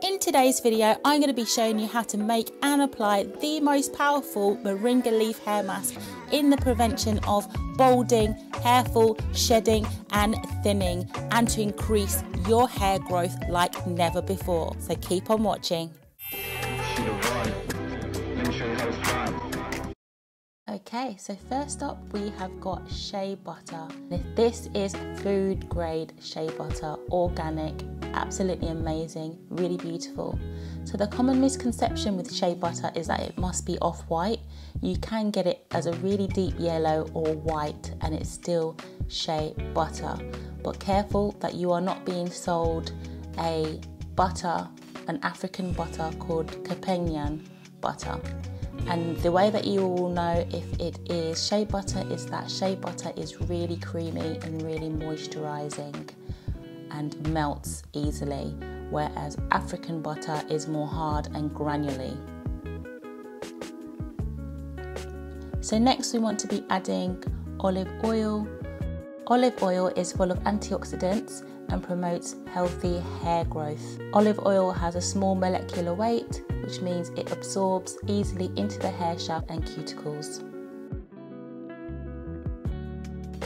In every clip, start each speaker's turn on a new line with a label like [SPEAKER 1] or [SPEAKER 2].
[SPEAKER 1] In today's video, I'm going to be showing you how to make and apply the most powerful moringa leaf hair mask in the prevention of balding, hair fall, shedding and thinning and to increase your hair growth like never before. So keep on watching. Okay, so first up we have got shea butter. This is food grade shea butter, organic, absolutely amazing, really beautiful. So the common misconception with shea butter is that it must be off-white. You can get it as a really deep yellow or white and it's still shea butter. But careful that you are not being sold a butter, an African butter called kpangnan butter. And the way that you will know if it is shea butter is that shea butter is really creamy and really moisturizing and melts easily, whereas African butter is more hard and granular. So next we want to be adding olive oil. Olive oil is full of antioxidants and promotes healthy hair growth. Olive oil has a small molecular weight, which means it absorbs easily into the hair shaft and cuticles.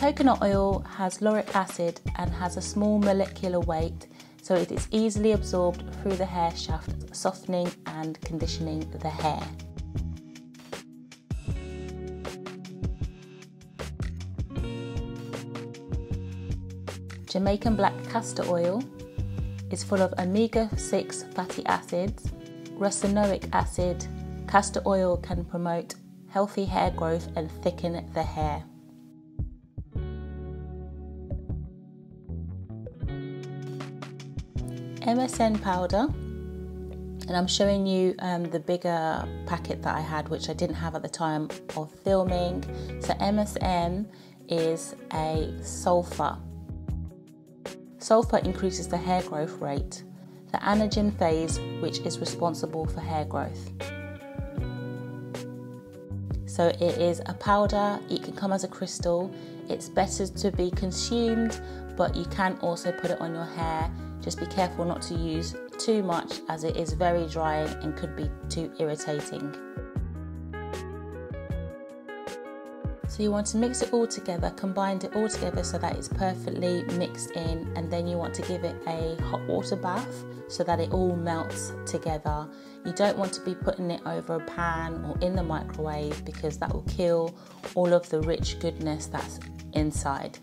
[SPEAKER 1] Coconut oil has lauric acid and has a small molecular weight, so it is easily absorbed through the hair shaft, softening and conditioning the hair. Jamaican black castor oil is full of omega-6 fatty acids, ricinoleic acid. Castor oil can promote healthy hair growth and thicken the hair. MSM powder and I'm showing you um, the bigger packet that I had which I didn't have at the time of filming. So MSM is a sulfur Sulfur increases the hair growth rate, the anagen phase, which is responsible for hair growth. So it is a powder, it can come as a crystal. It's better to be consumed, but you can also put it on your hair. Just be careful not to use too much as it is very drying and could be too irritating. So you want to mix it all together, combine it all together so that it's perfectly mixed in and then you want to give it a hot water bath so that it all melts together. You don't want to be putting it over a pan or in the microwave because that will kill all of the rich goodness that's inside.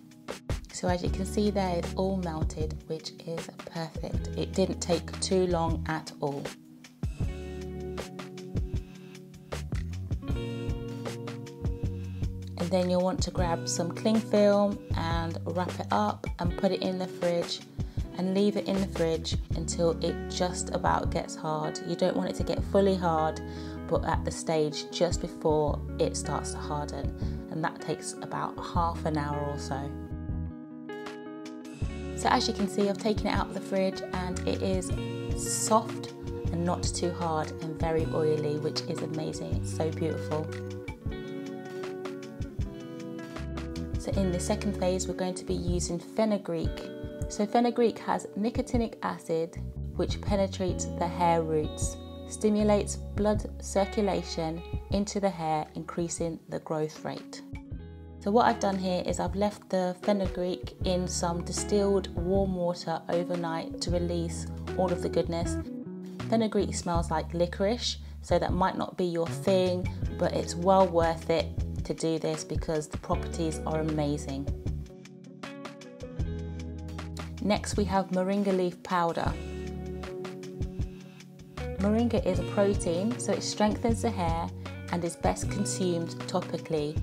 [SPEAKER 1] So as you can see there, it's all melted, which is perfect. It didn't take too long at all. And then you'll want to grab some cling film and wrap it up and put it in the fridge and leave it in the fridge until it just about gets hard. You don't want it to get fully hard, but at the stage just before it starts to harden, and that takes about half an hour or so. So as you can see, I've taken it out of the fridge and it is soft and not too hard and very oily, which is amazing. It's so beautiful. So in the second phase, we're going to be using fenugreek. So fenugreek has nicotinic acid, which penetrates the hair roots, stimulates blood circulation into the hair, increasing the growth rate. So what I've done here is I've left the fenugreek in some distilled warm water overnight to release all of the goodness. Fenugreek smells like licorice, so that might not be your thing, but it's well worth it to do this because the properties are amazing. Next we have moringa leaf powder. Moringa is a protein, so it strengthens the hair and is best consumed topically,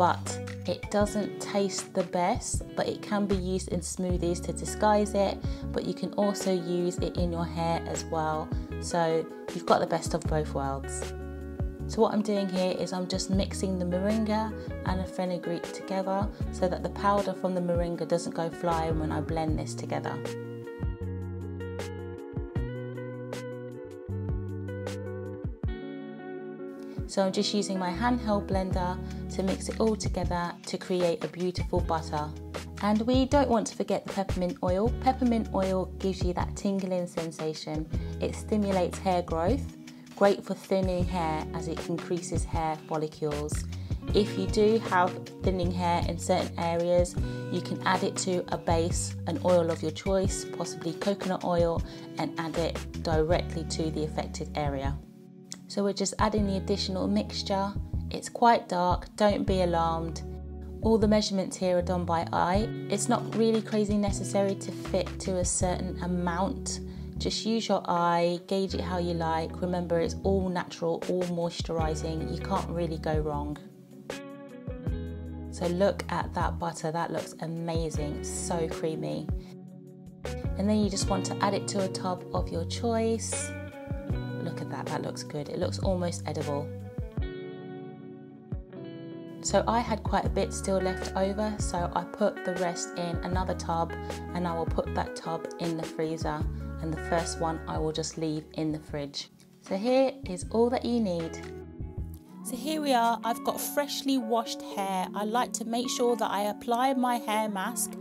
[SPEAKER 1] but it doesn't taste the best, but it can be used in smoothies to disguise it, but you can also use it in your hair as well. So you've got the best of both worlds. So what I'm doing here is I'm just mixing the moringa and the fenugreek together so that the powder from the moringa doesn't go flying when I blend this together. So I'm just using my handheld blender to mix it all together to create a beautiful butter. And we don't want to forget the peppermint oil. Peppermint oil gives you that tingling sensation. It stimulates hair growth, great for thinning hair as it increases hair follicles. If you do have thinning hair in certain areas, you can add it to a base, an oil of your choice, possibly coconut oil, and add it directly to the affected area. So we're just adding the additional mixture. It's quite dark, don't be alarmed. All the measurements here are done by eye. It's not really crazy necessary to fit to a certain amount. Just use your eye, gauge it how you like. Remember, it's all natural, all moisturizing. You can't really go wrong. So look at that butter, that looks amazing, so creamy. And then you just want to add it to a tub of your choice. That, that looks good. It looks almost edible. So I had quite a bit still left over, so I put the rest in another tub and I will put that tub in the freezer and the first one I will just leave in the fridge. So here is all that you need. So here we are, I've got freshly washed hair. I like to make sure that I apply my hair mask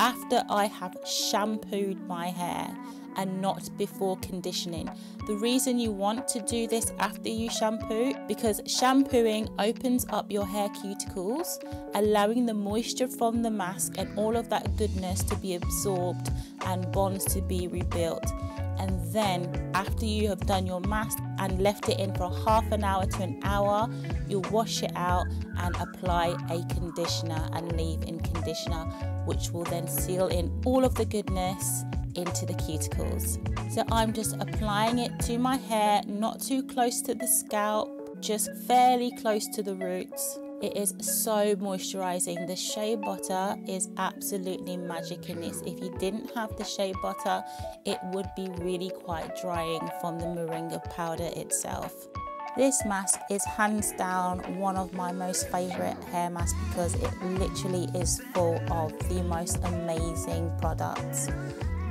[SPEAKER 1] after I have shampooed my hair and not before conditioning. The reason you want to do this after you shampoo because shampooing opens up your hair cuticles, allowing the moisture from the mask and all of that goodness to be absorbed and bonds to be rebuilt. And then, after you have done your mask and left it in for half an hour to an hour, you'll wash it out and apply a conditioner and leave in conditioner, which will then seal in all of the goodness into the cuticles. So I'm just applying it to my hair, not too close to the scalp, just fairly close to the roots. It is so moisturizing. The shea butter is absolutely magic in this. If you didn't have the shea butter, it would be really quite drying from the moringa powder itself. This mask is hands down one of my most favorite hair masks because it literally is full of the most amazing products.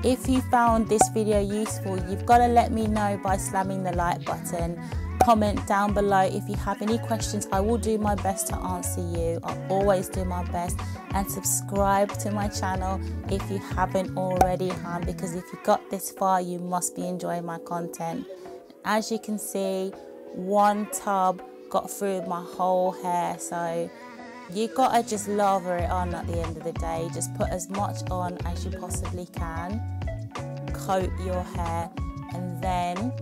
[SPEAKER 1] If you found this video useful, you've got to let me know by slamming the like button. Comment down below if you have any questions. I will do my best to answer you. I always do my best. And subscribe to my channel if you haven't already, Han, because if you got this far, you must be enjoying my content. As you can see, one tub got through my whole hair, so you gotta just lather it on at the end of the day. Just put as much on as you possibly can. Coat your hair and then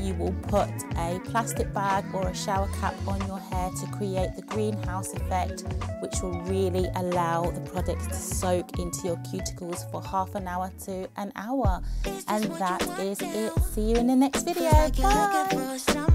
[SPEAKER 1] you will put a plastic bag or a shower cap on your hair to create the greenhouse effect which will really allow the product to soak into your cuticles for half an hour to an hour. And that is it. See you in the next video. Bye